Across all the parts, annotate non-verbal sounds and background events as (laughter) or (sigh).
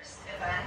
first event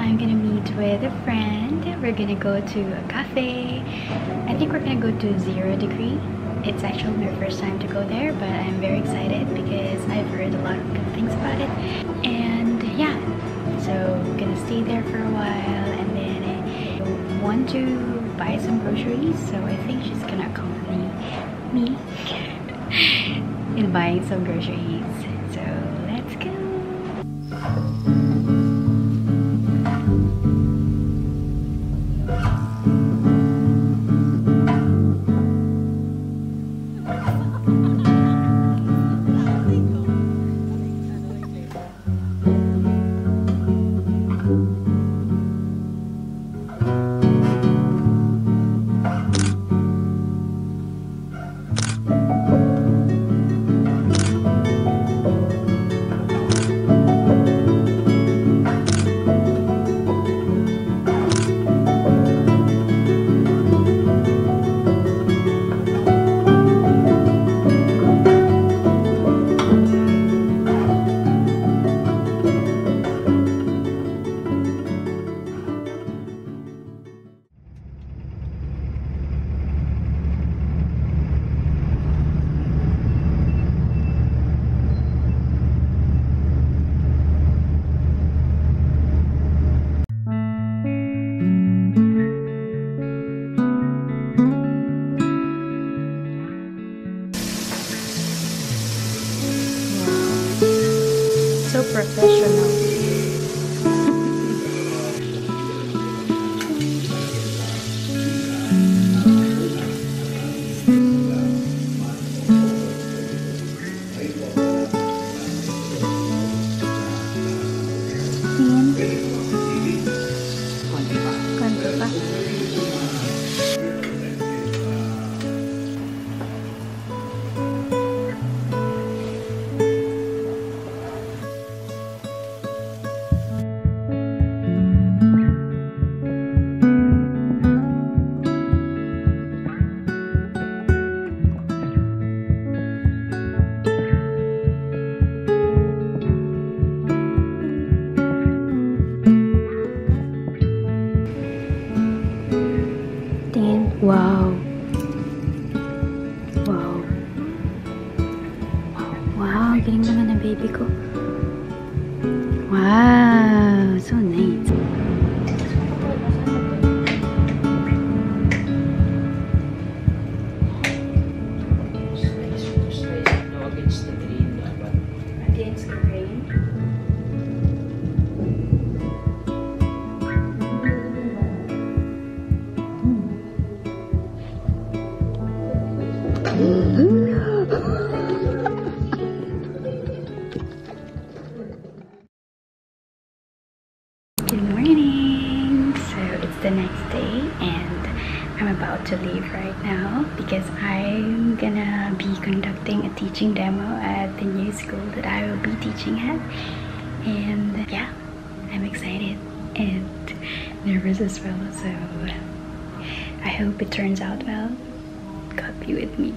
I'm gonna meet with a friend. We're gonna go to a cafe. I think we're gonna go to Zero Degree. It's actually my first time to go there but I'm very excited because I've heard a lot of good things about it. And yeah, so we're gonna stay there for a while and then I want to buy some groceries so I think she's gonna accompany me in (laughs) buying some groceries. Galing naman ng baby ko. And yeah, I'm excited and nervous as well. So I hope it turns out well. God be with me.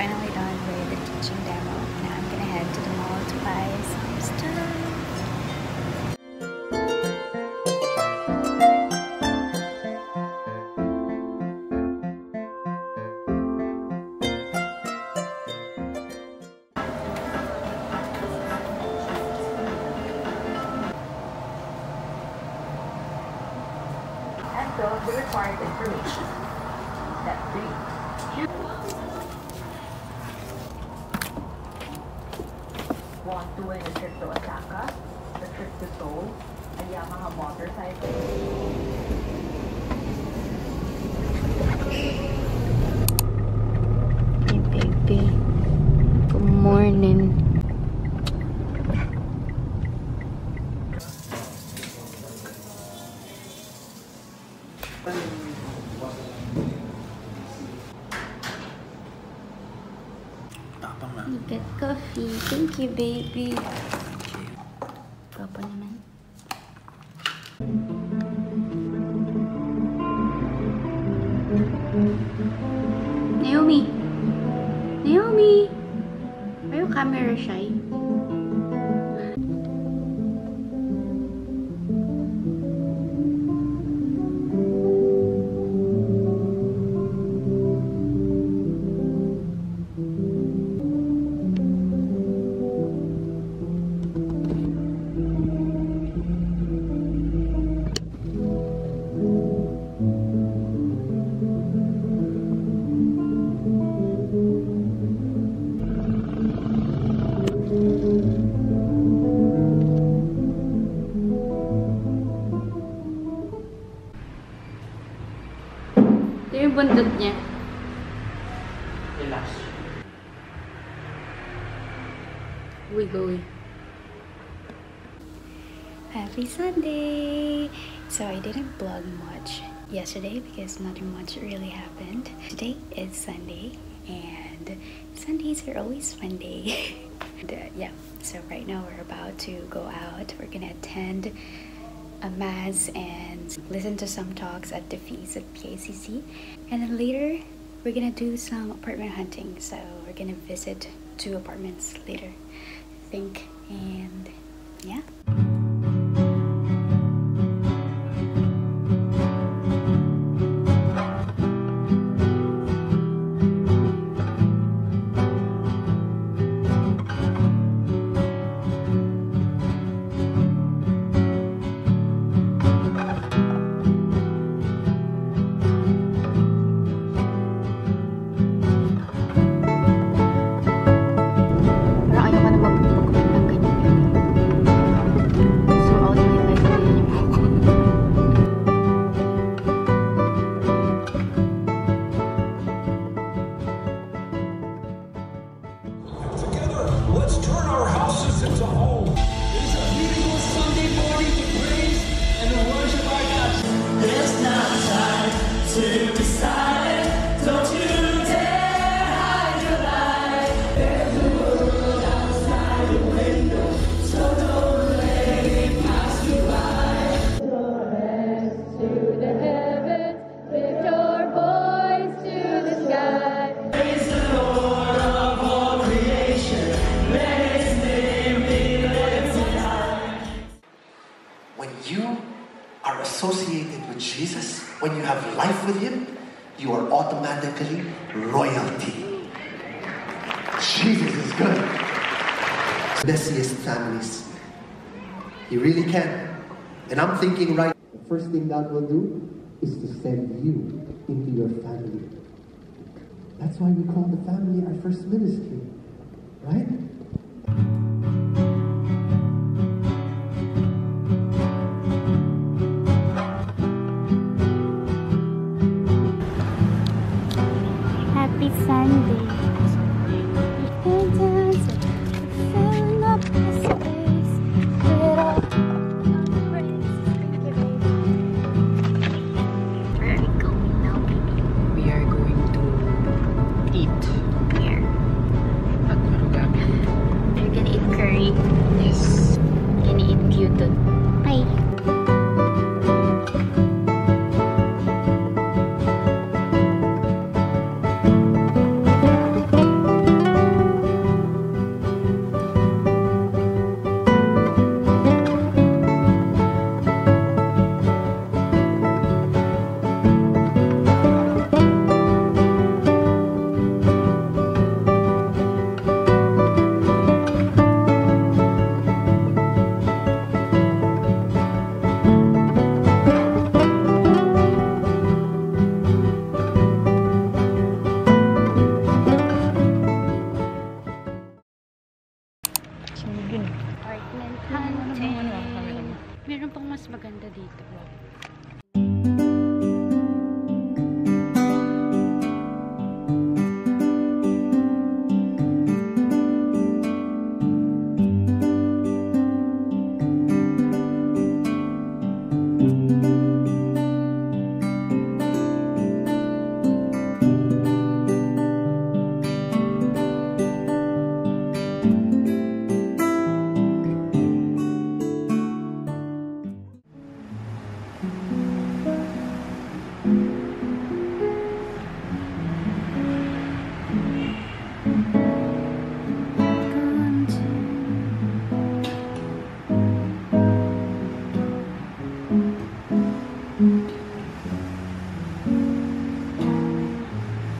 Finally done with the teaching demo. Now I'm gonna head to the mall to buy some stuff. Enter the required information. Step 3. Want to win a trip to Osaka, a trip to Seoul, a Yamaha motorcycle, coffee. Thank you, baby. Papa naman. Naomi! Naomi! Are you camera shy? Happy Sunday! So I didn't vlog much yesterday because nothing much really happened. Today is Sunday and Sundays are always fun day. (laughs) and, uh, yeah, so right now we're about to go out. We're gonna attend a mass and listen to some talks at the feast at PACC. And then later we're gonna do some apartment hunting. So we're gonna visit two apartments later, I think. And yeah. You are associated with Jesus, when you have life with Him, you are automatically royalty. Jesus is good. Messiest families. He really can. And I'm thinking right. The first thing God will do is to send you into your family. That's why we call the family our first ministry, apartment hunting. Meron pang mas maganda dito.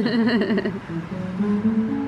mm-hmm. (laughs)